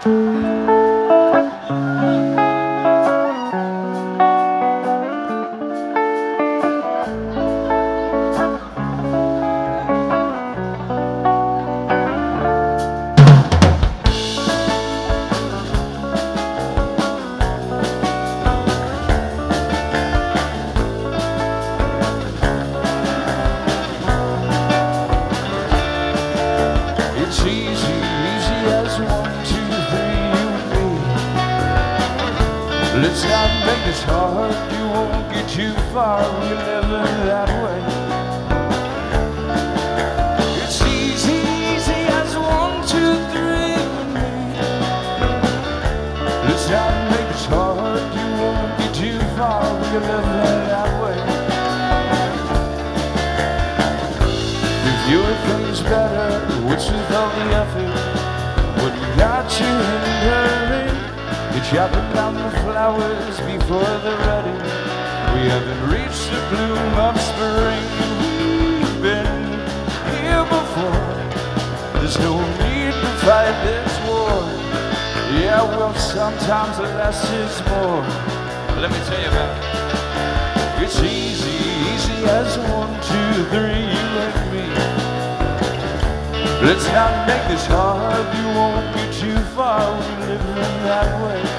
It's Let's not make this hard, you won't get too far, we're living that way. It's easy, easy as one, two, three, me. Let's not make this hard, you won't get too far, we're living that way. If your thing's better, which with all the chopping down the flowers before they're ready. We haven't reached the bloom of spring. We've been here before. There's no need to fight this war. Yeah, well, sometimes less is more. Let me tell you about it. It's easy, easy as one, two, three, you and me. Let's not make this hard, you won't get too far, too far, living that way.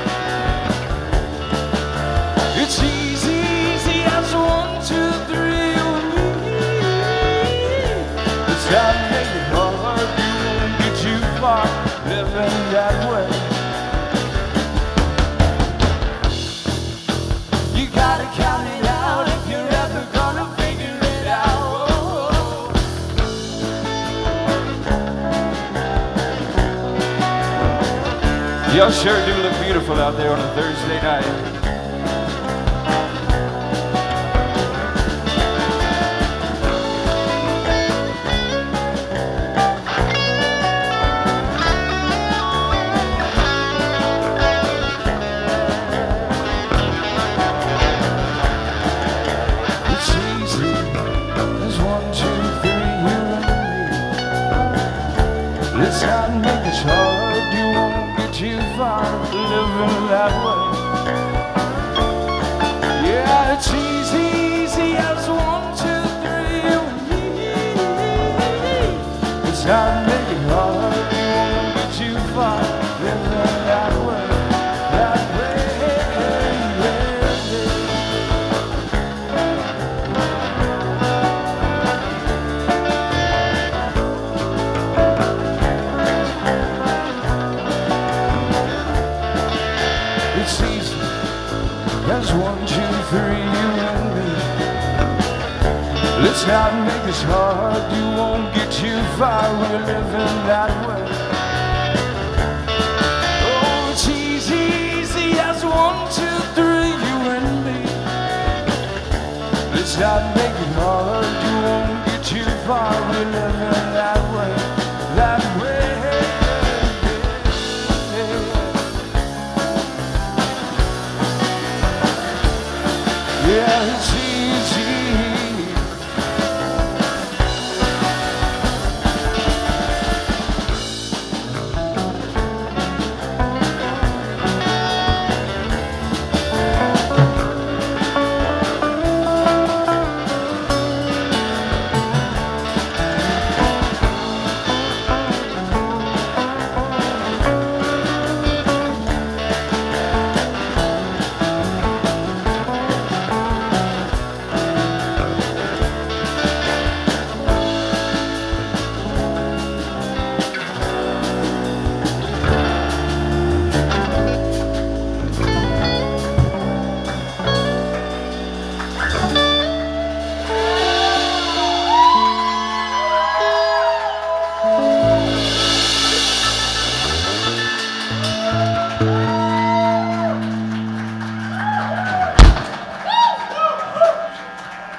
Y'all sure do look beautiful out there on a Thursday night. Let's not make it hard. You won't get too far living that way. Yeah, it's easy It's easy as one, two, three, you and me. Let's not make this hard, you won't get too far, we're living that way. Oh, it's easy, as one, two, three, you and me. Let's not